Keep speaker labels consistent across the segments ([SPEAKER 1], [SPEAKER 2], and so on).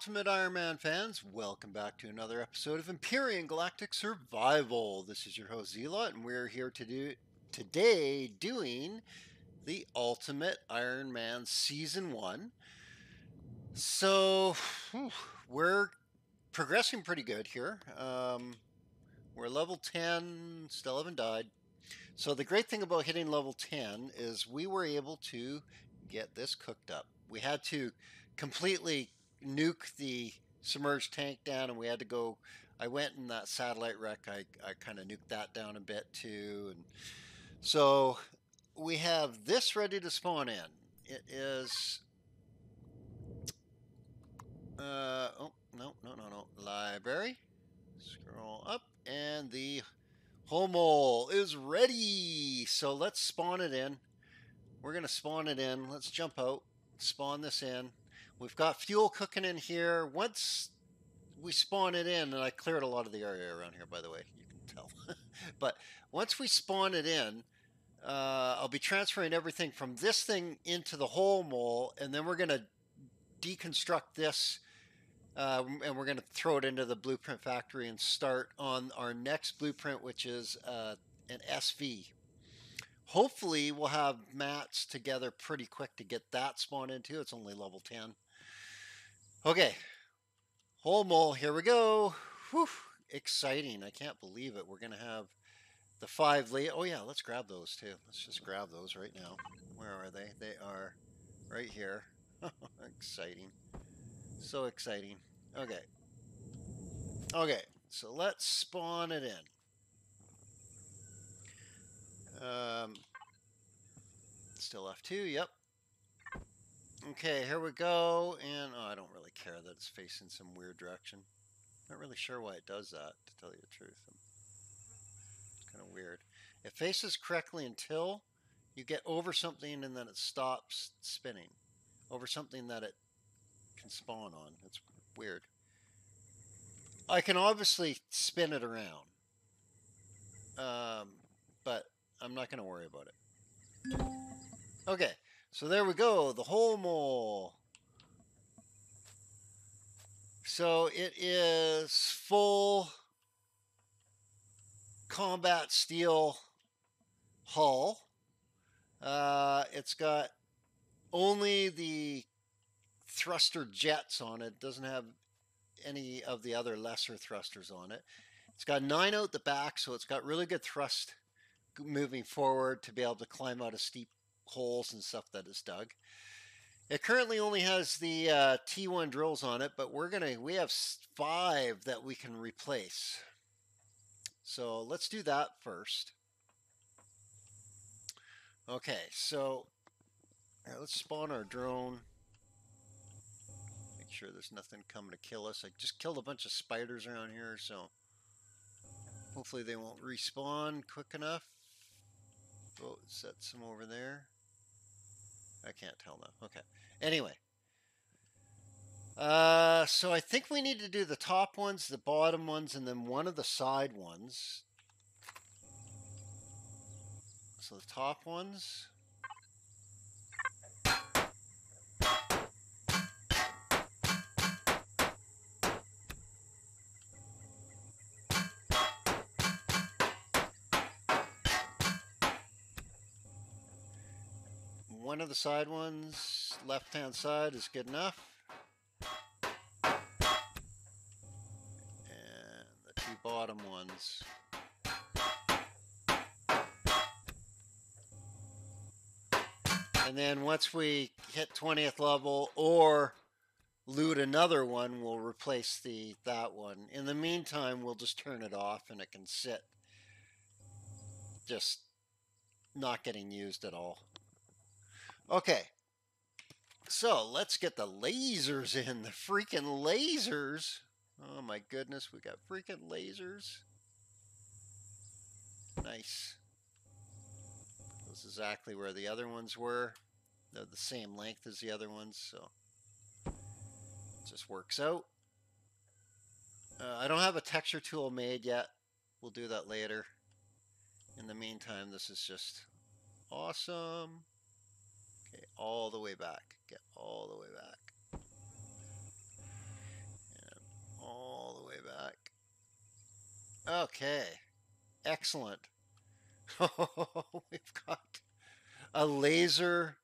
[SPEAKER 1] Ultimate Ironman fans, welcome back to another episode of Empyrion Galactic Survival. This is your host Zealot, and we're here to do today doing the Ultimate Ironman Season 1. So, whew, we're progressing pretty good here. Um, we're level 10, still haven't died. So, the great thing about hitting level 10 is we were able to get this cooked up. We had to completely nuke the submerged tank down and we had to go I went in that satellite wreck I, I kind of nuked that down a bit too and so we have this ready to spawn in. It is uh, oh no no no no library scroll up and the Hole-Mole is ready. So let's spawn it in. We're gonna spawn it in. Let's jump out spawn this in We've got fuel cooking in here. Once we spawn it in, and I cleared a lot of the area around here, by the way, you can tell. but once we spawn it in, uh, I'll be transferring everything from this thing into the Hole-Mole, and then we're going to deconstruct this, uh, and we're going to throw it into the blueprint factory and start on our next blueprint, which is uh, an SV. Hopefully, we'll have mats together pretty quick to get that spawned into. It's only level 10. Okay. Hole-Mole, here we go. Whew, exciting. I can't believe it. We're going to have the five late. Oh, yeah, let's grab those too. Let's just grab those right now. Where are they? They are right here. exciting. So exciting. Okay. Okay, so let's spawn it in. Um, still F2, yep. Okay, here we go, and oh, I don't really care that it's facing some weird direction. Not really sure why it does that, to tell you the truth. It's kind of weird. It faces correctly until you get over something and then it stops spinning. Over something that it can spawn on. It's weird. I can obviously spin it around. Um, but I'm not going to worry about it. Okay, so there we go, the Hole-Mole. So it is full combat steel hull. Uh, it's got only the thruster jets on it. Doesn't have any of the other lesser thrusters on it. It's got nine out the back, so it's got really good thrust moving forward to be able to climb out of steep holes and stuff that is dug. It currently only has the uh, T1 drills on it, but we're gonna we have five that we can replace. So let's do that first. Okay, so let's spawn our drone. Make sure there's nothing coming to kill us. I just killed a bunch of spiders around here, so hopefully they won't respawn quick enough. Oh, set some over there. I can't tell now. Okay. Anyway. Uh, so I think we need to do the top ones, the bottom ones, and then one of the side ones. So the top ones. One of the side ones, left hand side is good enough. And the two bottom ones. And then once we hit 20th level or loot another one, we'll replace the that one. In the meantime, we'll just turn it off and it can sit just not getting used at all. Okay. So let's get the lasers in. The freaking lasers. Oh my goodness, we got freaking lasers. Nice. That's exactly where the other ones were. They're the same length as the other ones, so it just works out. Uh, I don't have a texture tool made yet. We'll do that later. In the meantime, this is just awesome. Okay, all the way back. Get all the way back. all the way back. Okay. Excellent. We've got a laser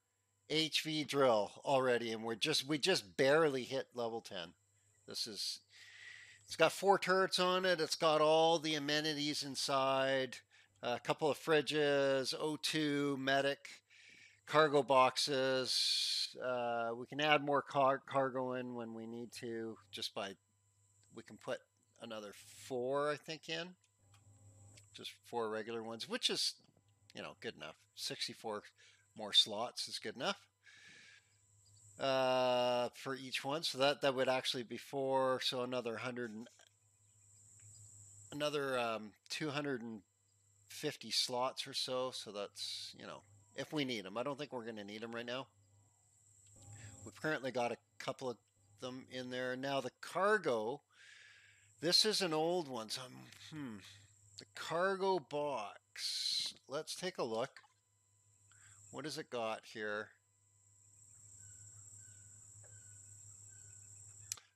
[SPEAKER 1] HV drill already, and we're just we just barely hit level 10. This is it's got four turrets on it. It's got all the amenities inside. A couple of fridges, O2, medic, cargo boxes. Uh, we can add more car- cargo in when we need to, just by we can put another four, I think, in. Just four regular ones, which is, you know, good enough. 64 more slots is good enough uh, for each one. So that, that would actually be four. So another 100, and, another um, 250 slots or so. So that's, you know, if we need them. I don't think we're going to need them right now. We've currently got a couple of them in there. Now the cargo, this is an old one. So I'm, hmm, the cargo box. Let's take a look. What has it got here?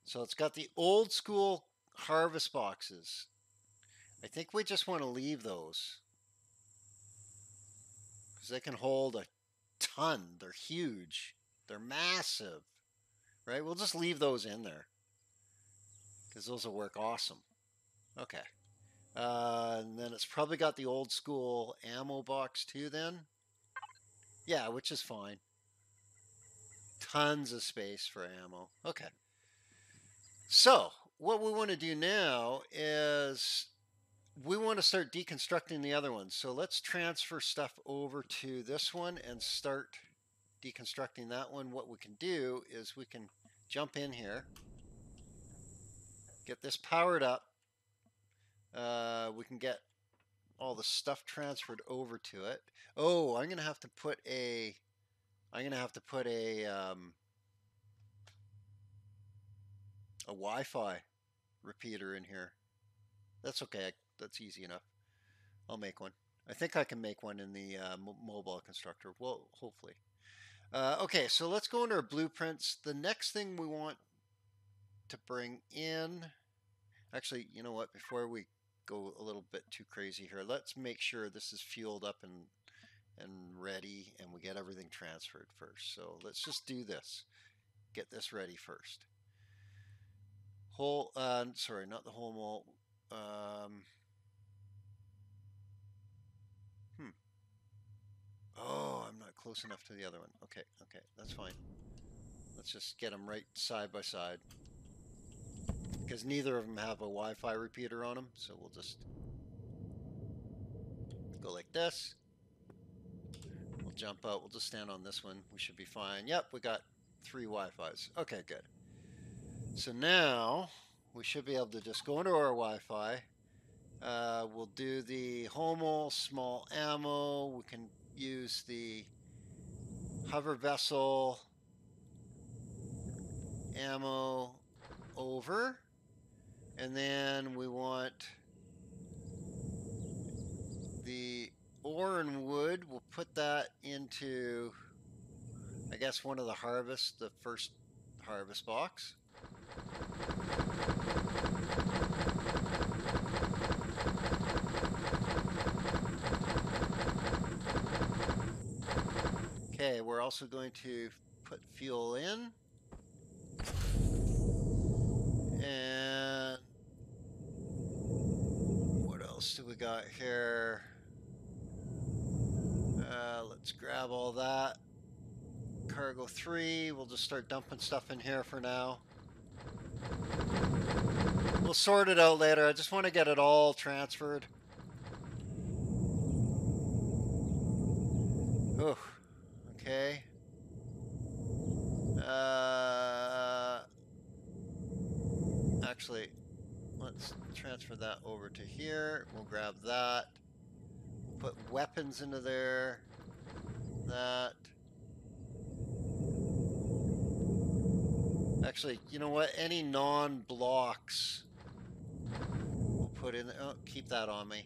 [SPEAKER 1] So it's got the old school harvest boxes. I think we just want to leave those. Because they can hold a ton. They're huge. They're massive. Right? We'll just leave those in there. Because those will work awesome. Okay. Uh, and then it's probably got the old school ammo box too then. Yeah, which is fine. Tons of space for ammo. Okay. So, what we want to do now is we want to start deconstructing the other ones. So let's transfer stuff over to this one and start deconstructing that one. What we can do is we can jump in here, get this powered up. Uh, we can get all the stuff transferred over to it. Oh, I'm gonna have to put a, I'm gonna have to put a, um, a Wi-Fi repeater in here. That's okay. That's easy enough. I'll make one. I think I can make one in the uh, mobile constructor. Well, hopefully. Uh, okay, so let's go into our blueprints. The next thing we want to bring in, actually, you know what? Before we go a little bit too crazy here. Let's make sure this is fueled up and and ready and we get everything transferred first. So let's just do this. Get this ready first. Whole, uh, sorry, not the whole. Um, Oh, I'm not close enough to the other one. Okay, okay, that's fine. Let's just get them right side by side because neither of them have a Wi-Fi repeater on them. So we'll just go like this. We'll jump out. We'll just stand on this one. We should be fine. Yep, we got three Wi-Fis. Okay, good. So now we should be able to just go into our Wi-Fi. Uh, we'll do the Homo small ammo. We can use the hover vessel ammo over. And then we want the ore and wood. We'll put that into, I guess, one of the harvest, the first harvest box. Okay, we're also going to put fuel in. And what else do we got here? Uh, let's grab all that. Cargo 3, we'll just start dumping stuff in here for now. We'll sort it out later. I just want to get it all transferred. Oh, okay. Uh, actually, let's transfer that over to here. We'll grab that. Put weapons into there. That. Actually, you know what? Any non-blocks we'll put in. There. Oh, keep that on me.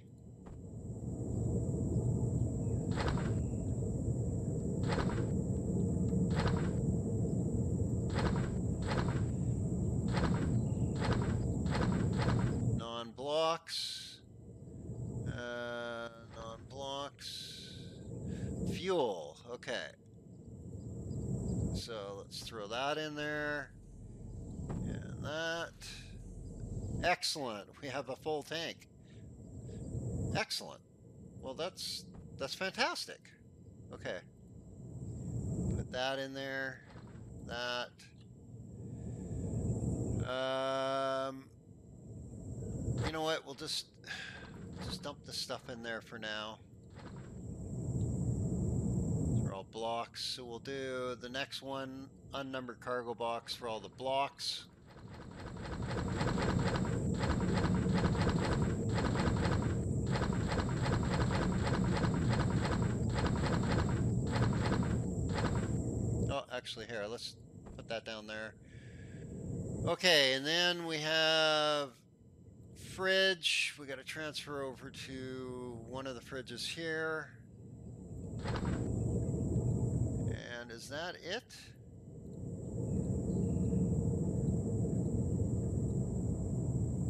[SPEAKER 1] Blocks. Uh, non-blocks. Fuel. Okay. So let's throw that in there. And that. Excellent. We have a full tank. Excellent. Well, that's that's fantastic. Okay. Put that in there. That. Um, you know what? We'll just just dump the stuff in there for now. These are all blocks. So we'll do the next one, unnumbered cargo box for all the blocks. Oh, actually, here, let's put that down there. Okay, and then we have fridge. We got to transfer over to one of the fridges here. And is that it?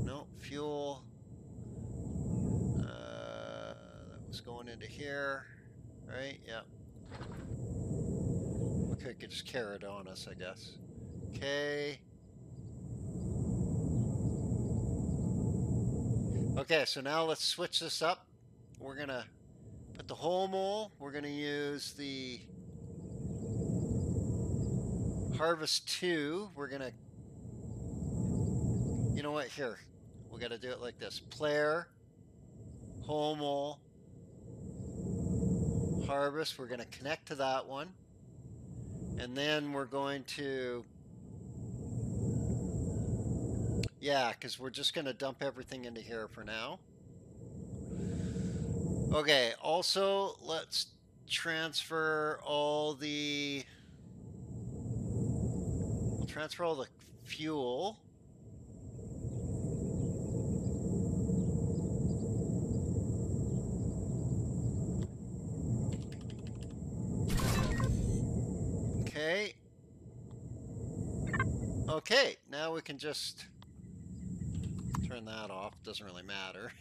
[SPEAKER 1] No, fuel. Uh, that was going into here, right? Yeah. Okay, could just carry it on us, I guess. Okay. Okay, so now let's switch this up. We're going to put the Hole-Mole. We're going to use the Harvest 2. We're going to... You know what? Here. we got to do it like this. Player. Hole-Mole. Harvest. We're going to connect to that one. And then we're going to Yeah, because we're just going to dump everything into here for now. Okay, also, let's transfer all the... We'll transfer all the fuel. Okay. Okay, now we can just turn that off. Doesn't really matter.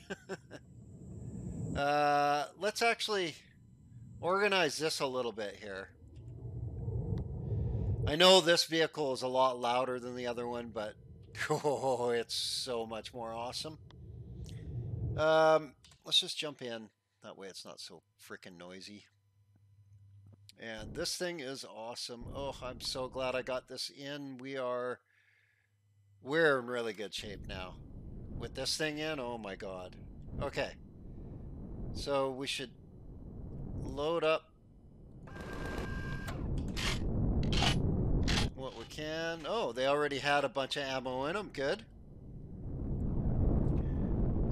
[SPEAKER 1] uh, let's actually organize this a little bit here. I know this vehicle is a lot louder than the other one, but oh, it's so much more awesome. Um, let's just jump in. That way it's not so freaking noisy. And this thing is awesome. Oh, I'm so glad I got this in. We are, we're in really good shape now with this thing in, oh my god. Okay. So we should load up what we can. Oh, they already had a bunch of ammo in them. Good.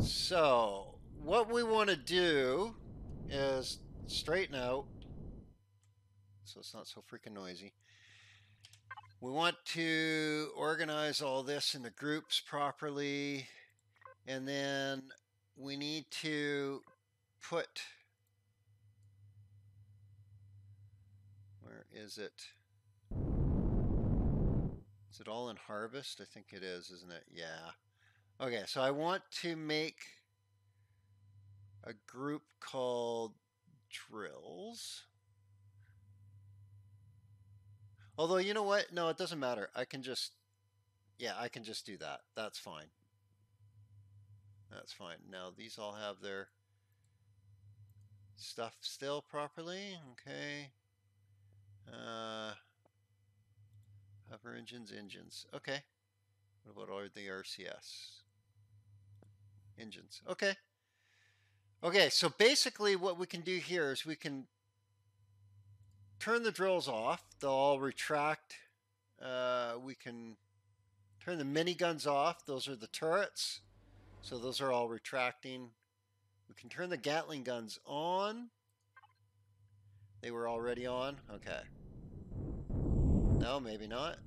[SPEAKER 1] So, what we want to do is straighten out so it's not so freaking noisy. We want to organize all this into groups properly. And then we need to put, where is it? Is it all in harvest? I think it is, isn't it? Yeah. Okay, so I want to make a group called drills. Although, you know what? No, it doesn't matter. I can just, yeah, I can just do that. That's fine. That's fine. Now these all have their stuff still properly. Okay. Uh, hover engines, engines. Okay. What about all the RCS? Engines. Okay. Okay, so basically what we can do here is we can turn the drills off. They'll all retract. Uh, we can turn the miniguns off. Those are the turrets. So those are all retracting. We can turn the Gatling guns on. They were already on? Okay. No, maybe not.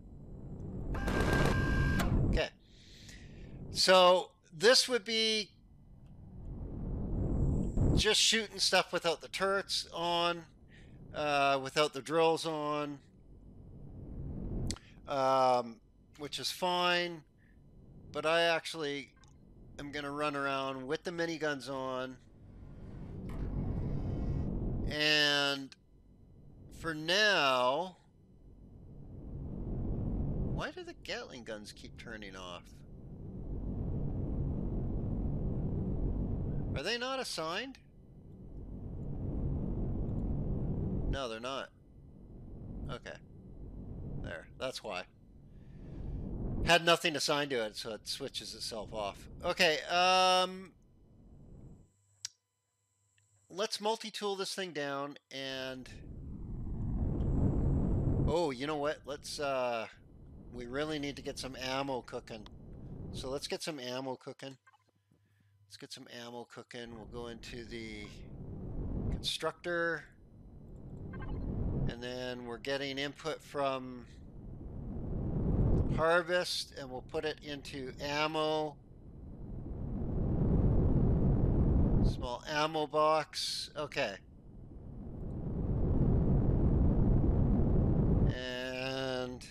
[SPEAKER 1] Okay. So this would be just shooting stuff without the turrets on, uh, without the drills on, um, which is fine. But I actually am going to run around with the miniguns on. And for now, why do the Gatling guns keep turning off? Are they not assigned? No, they're not. Okay. There. That's why. Had nothing assigned to it, so it switches itself off. Okay, um... Let's multi-tool this thing down and... Oh, you know what? Let's, uh... We really need to get some ammo cooking. So let's get some ammo cooking. Let's get some ammo cooking. We'll go into the constructor. And then we're getting input from harvest and we'll put it into ammo. Small ammo box. Okay. And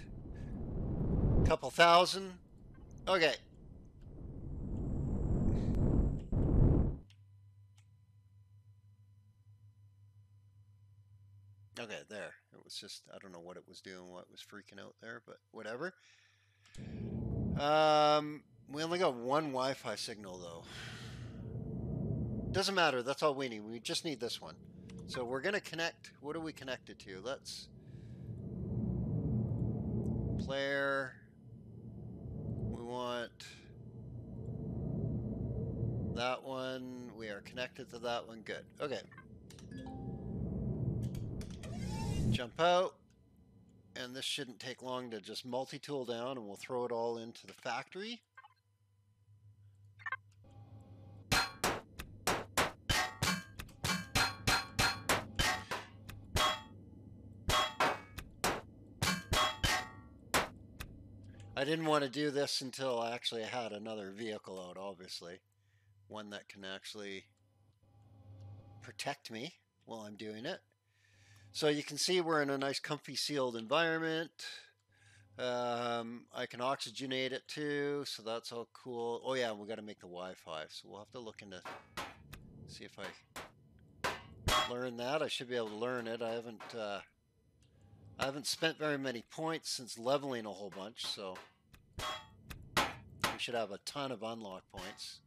[SPEAKER 1] a couple thousand. Okay. Okay, there. It was just, I don't know what it was doing, what was freaking out there, but whatever. Um, we only got one Wi-Fi signal, though. Doesn't matter, that's all we need. We just need this one. So we're going to connect, what are we connected to? Let's... Player... We want... That one, we are connected to that one, good. Okay. Jump out. And this shouldn't take long to just multi-tool down and we'll throw it all into the factory. I didn't want to do this until I actually had another vehicle out, obviously. One that can actually protect me while I'm doing it. So you can see we're in a nice comfy sealed environment. Um, I can oxygenate it too, so that's all cool. Oh yeah, we got to make the Wi-Fi, so we'll have to look into see if I learn that. I should be able to learn it. I haven't uh, I haven't spent very many points since leveling a whole bunch, so we should have a ton of unlock points.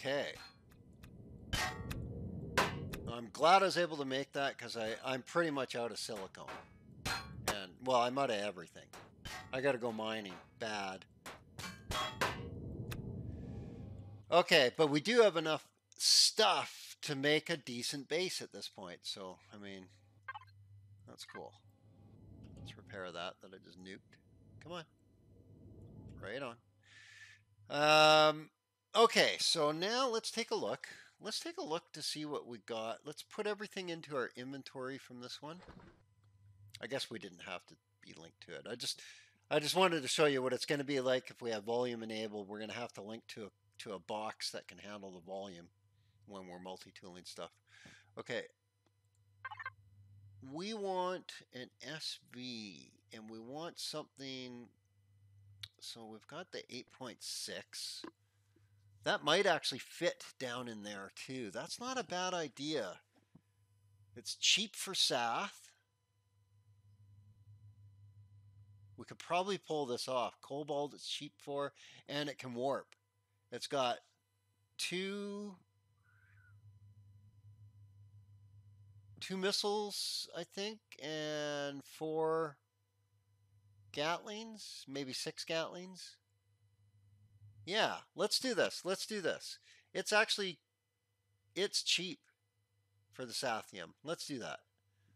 [SPEAKER 1] Okay. I'm glad I was able to make that because I'm pretty much out of silicone. And, well, I'm out of everything. I gotta go mining. Bad. Okay, but we do have enough stuff to make a decent base at this point. So, I mean, that's cool. Let's repair that that I just nuked. Come on. Right on. Um, Okay, so now let's take a look. Let's take a look to see what we got. Let's put everything into our inventory from this one. I guess we didn't have to be linked to it. I just I just wanted to show you what it's going to be like if we have volume enabled. We're going to have to link to a, to a box that can handle the volume when we're multi-tooling stuff. Okay. We want an SV and we want something so we've got the 8.6 that might actually fit down in there too. That's not a bad idea. It's cheap for Sath. We could probably pull this off. Cobalt it's cheap for, and it can warp. It's got two two missiles, I think, and four Gatlings, maybe six Gatlings. Yeah, let's do this. Let's do this. It's actually, it's cheap for the Sathium. Let's do that.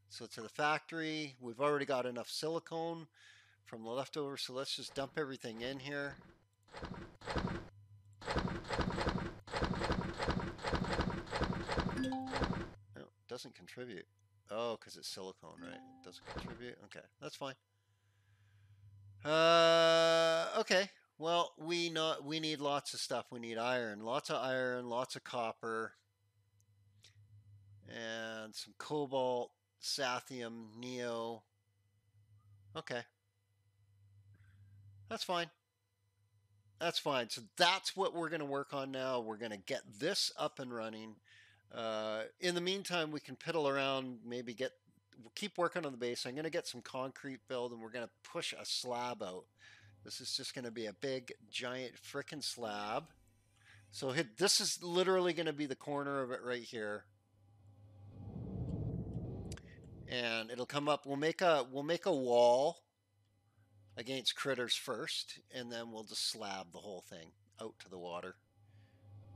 [SPEAKER 1] So to the factory, we've already got enough silicone from the leftover, so let's just dump everything in here. It doesn't contribute. Oh, because it's silicone, right? It doesn't contribute? Okay, that's fine. Uh, okay, Well, we we need lots of stuff. We need iron, lots of iron, lots of copper, and some cobalt, sathium, neo. Okay. That's fine. That's fine. So that's what we're going to work on now. We're going to get this up and running. Uh, in the meantime, we can piddle around, maybe get, keep working on the base. I'm going to get some concrete build and we're going to push a slab out. This is just going to be a big, giant frickin' slab. So hit, this is literally going to be the corner of it right here. And it'll come up. We'll make a we'll make a wall against critters first, and then we'll just slab the whole thing out to the water.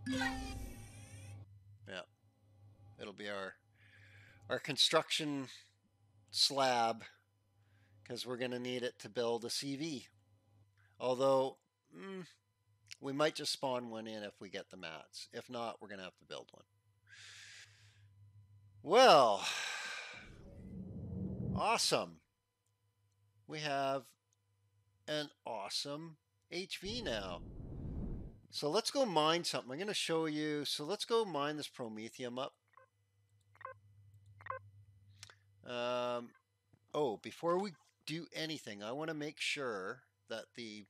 [SPEAKER 1] Yeah. It'll be our our construction slab because we're going to need it to build a CV. Although, mm, we might just spawn one in if we get the mats. If not, we're going to have to build one. Well, awesome. We have an awesome HV now. So let's go mine something. I'm going to show you. So let's go mine this Promethium up. Um, oh, before we do anything, I want to make sure that the,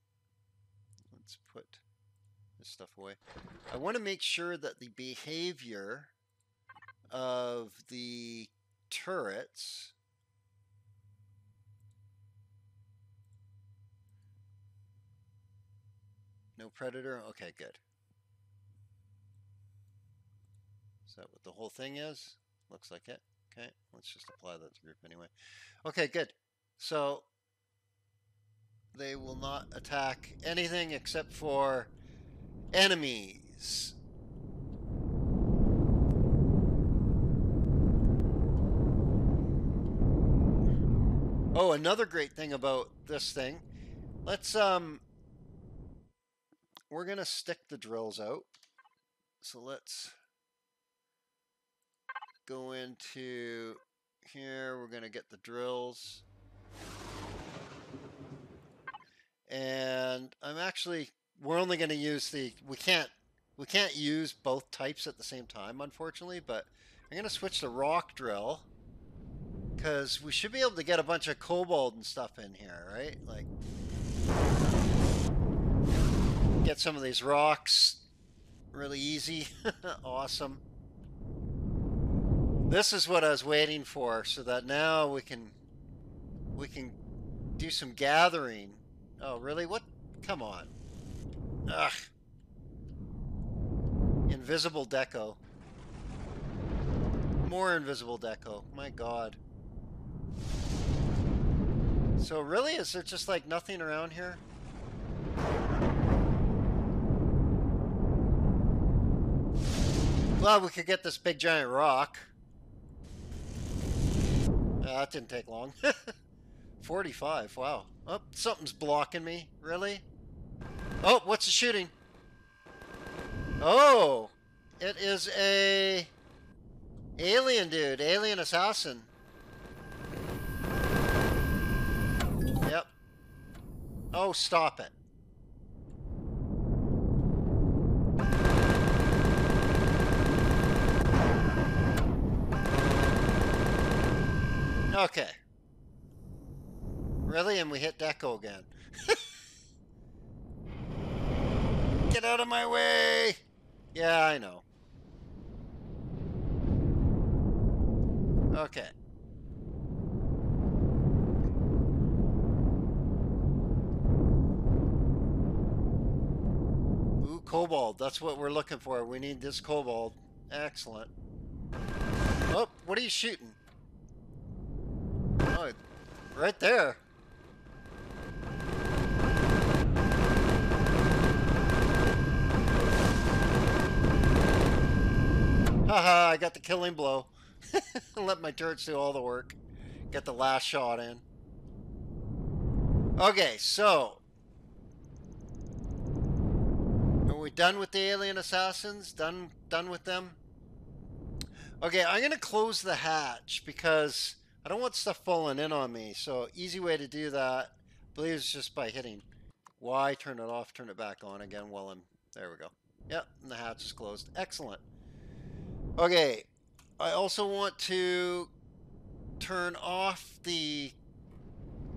[SPEAKER 1] let's put this stuff away. I want to make sure that the behavior of the turrets No predator? Okay, good. Is that what the whole thing is? Looks like it. Okay, let's just apply that to group anyway. Okay, good. So they will not attack anything except for enemies. Oh, another great thing about this thing. Let's um we're going to stick the drills out. So let's go into here. We're going to get the drills. And I'm actually, we're only going to use the, we can't, we can't use both types at the same time, unfortunately, but I'm going to switch to rock drill because we should be able to get a bunch of cobalt and stuff in here, right? Like, get some of these rocks really easy. awesome. This is what I was waiting for, so that now we can we can do some gathering. Oh, really? What? Come on. Ugh. Invisible deco. More invisible deco. My god. So really, is there just like nothing around here? Well, we could get this big giant rock. Uh, that didn't take long. 45, wow. Oh, something's blocking me. Really? Oh, what's the shooting? Oh, it is a alien dude, alien assassin. Yep. Oh, stop it. Okay. Really? And we hit Deco again. Get out of my way! Yeah, I know. Okay. Ooh, cobalt. That's what we're looking for. We need this cobalt. Excellent. Oh, what are you shooting? Oh, right there. Haha, I got the killing blow. Let my turrets do all the work. Get the last shot in. Okay, so. Are we done with the alien assassins? Done done with them? Okay, I'm going to close the hatch because I don't want stuff falling in on me. So easy way to do that, I believe, is just by hitting Y, turn it off, turn it back on again while I'm... There we go. Yep, and the hatch is closed. Excellent. Okay, I also want to turn off the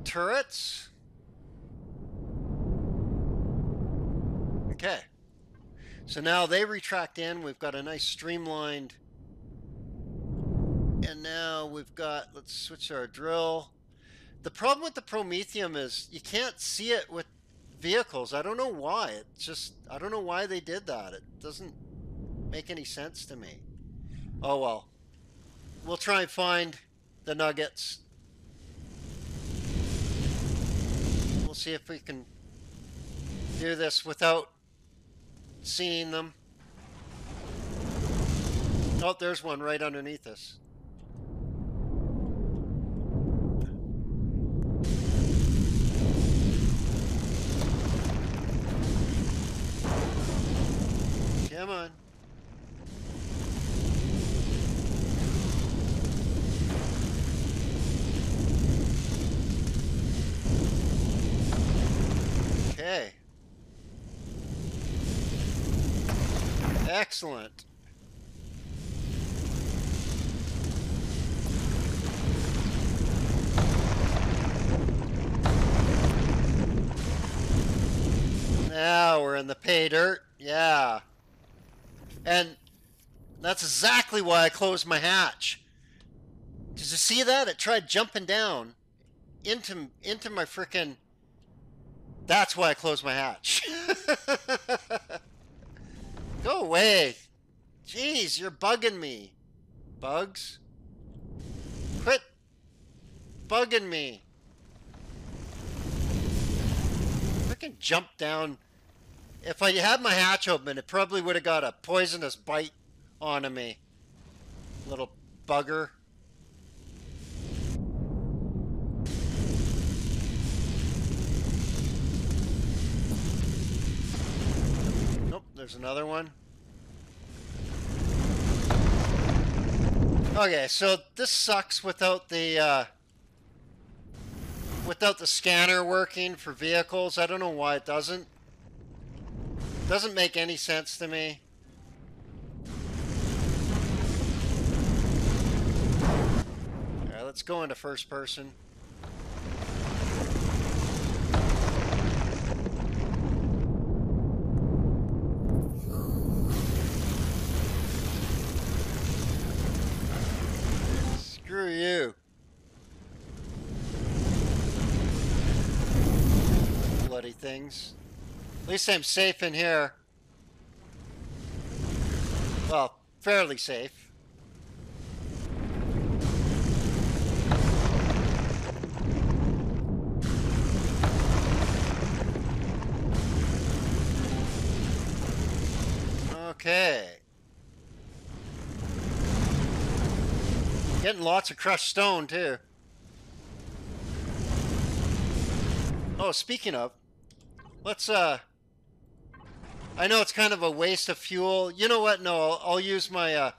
[SPEAKER 1] turrets. Okay. So now they retract in. We've got a nice streamlined... And now we've got... Let's switch our drill. The problem with the Promethium is you can't see it with vehicles. I don't know why. It just... I don't know why they did that. It doesn't make any sense to me. Oh well. We'll try and find the nuggets. We'll see if we can do this without seeing them. Oh, there's one right underneath us. Come on. Okay. Excellent. Now we're in the pay dirt. Yeah. And that's exactly why I closed my hatch. Did you see that? It tried jumping down into into my freaking. That's why I closed my hatch. Go away. Jeez, you're bugging me. Bugs? Quit bugging me. Freaking jump down. If I had my hatch open, it probably would have got a poisonous bite onto me. Little bugger. There's another one. Okay, so this sucks without the uh, without the scanner working for vehicles. I don't know why it doesn't. Doesn't make any sense to me. Alright, let's go into first person. Bloody things. At least I'm safe in here. Well, fairly safe. Okay. Getting lots of crushed stone, too. Oh, speaking of, let's, uh... I know it's kind of a waste of fuel. You know what? No, I'll, I'll use my, uh...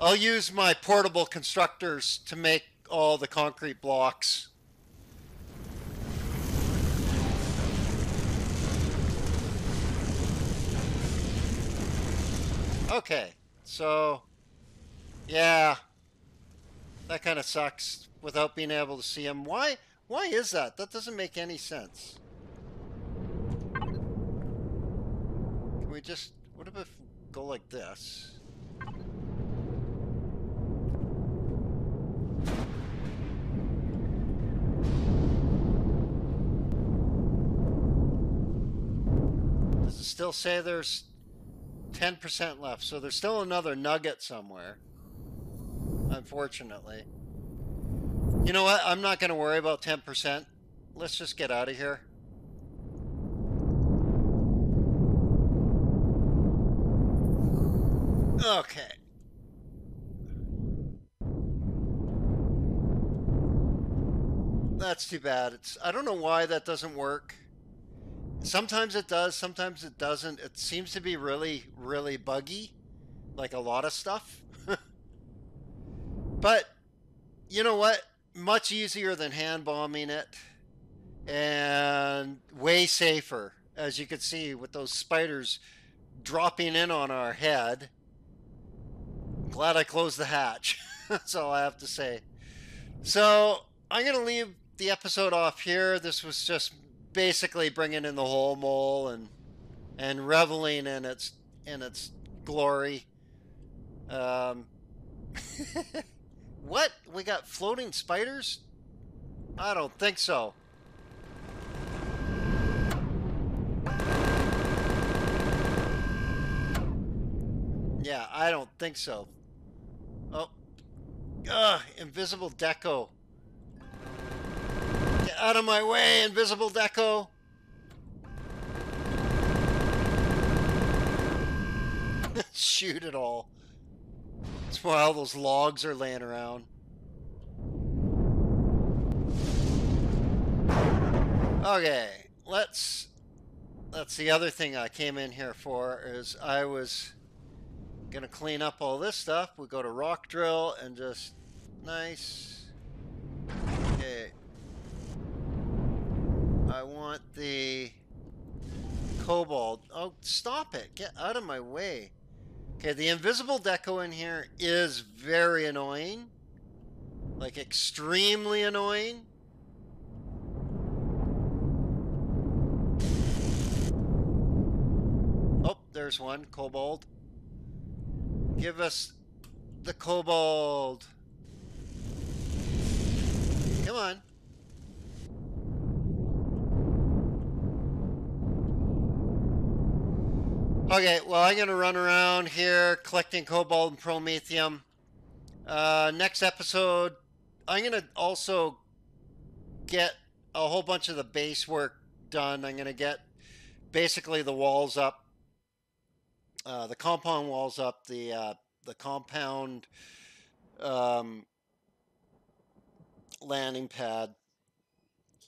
[SPEAKER 1] I'll use my portable constructors to make all the concrete blocks. Okay, so... Yeah, that kind of sucks without being able to see him. Why? Why is that? That doesn't make any sense. Can we just... What if we go like this? Does it still say there's 10% left? So there's still another nugget somewhere unfortunately. You know what? I'm not going to worry about 10%. Let's just get out of here. Okay. That's too bad. It's I don't know why that doesn't work. Sometimes it does, sometimes it doesn't. It seems to be really, really buggy, like a lot of stuff. But you know what? Much easier than hand bombing it. and way safer, as you can see with those spiders dropping in on our head. Glad I closed the hatch. That's all I have to say. So I'm going to leave the episode off here. This was just basically bringing in the Hole-Mole and and reveling in its in its glory. Um, what? We got floating spiders? I don't think so. Yeah, I don't think so. Oh. Ugh, invisible deco. Get out of my way, invisible deco. Shoot it all. That's why all those logs are laying around. Okay, let's... That's the other thing I came in here for, is I was gonna clean up all this stuff. We go to rock drill and just... Nice. Okay. I want the cobalt. Oh, stop it. Get out of my way. Okay, the invisible deco in here is very annoying. Like, extremely annoying. Oh, there's one. Cobalt. Give us the cobalt. Come on. Okay, well, I'm going to run around here collecting cobalt and promethium. Uh, next episode, I'm going to also get a whole bunch of the base work done. I'm going to get basically the walls up, uh, the compound walls up, the uh, the compound um, landing pad,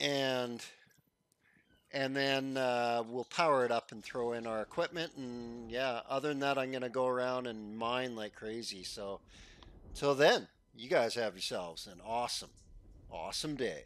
[SPEAKER 1] and and then uh, we'll power it up and throw in our equipment. And yeah, other than that, I'm going to go around and mine like crazy. So, till then, you guys have yourselves an awesome, awesome day.